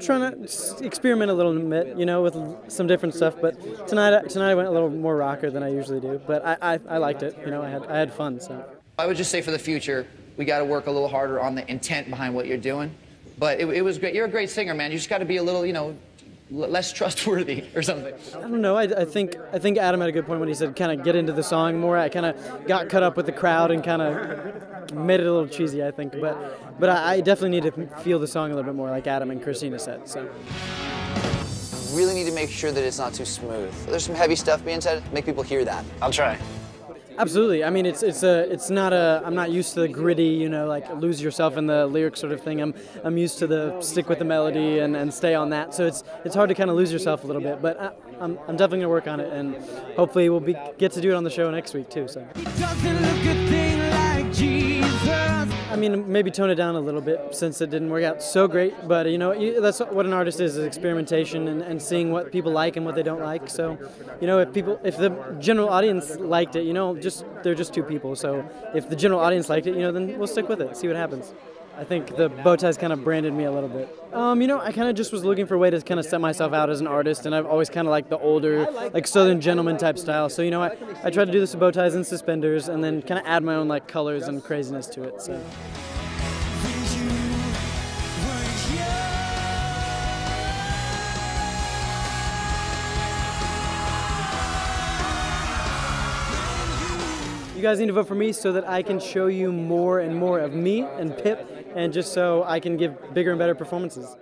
trying to experiment a little bit, you know, with some different stuff. But tonight, uh, tonight I went a little more rocker than I usually do. But I, I, I liked it. You know, I had I had fun. So. I would just say for the future, we got to work a little harder on the intent behind what you're doing. But it, it was great. You're a great singer, man. You just got to be a little, you know, less trustworthy or something. I don't know. I, I think I think Adam had a good point when he said kind of get into the song more. I kind of got cut up with the crowd and kind of made it a little cheesy. I think, but but I, I definitely need to feel the song a little bit more, like Adam and Christina said. So. Really need to make sure that it's not too smooth. There's some heavy stuff being said. Make people hear that. I'll try. Absolutely. I mean, it's it's a it's not a. I'm not used to the gritty, you know, like lose yourself in the lyrics sort of thing. I'm I'm used to the stick with the melody and, and stay on that. So it's it's hard to kind of lose yourself a little bit. But I, I'm I'm definitely gonna work on it, and hopefully we'll be get to do it on the show next week too. So. I mean, maybe tone it down a little bit since it didn't work out so great. But you know, that's what an artist is: is experimentation and, and seeing what people like and what they don't like. So, you know, if people, if the general audience liked it, you know, just they're just two people. So if the general audience liked it, you know, then we'll stick with it, see what happens. I think the bow ties kind of branded me a little bit. Um, you know, I kind of just was looking for a way to kind of set myself out as an artist, and I've always kind of liked the older, like Southern gentleman type style. So you know, I, I tried to do this with bow ties and suspenders, and then kind of add my own like colors and craziness to it. So. You guys need to vote for me so that I can show you more and more of me and Pip, and just so I can give bigger and better performances.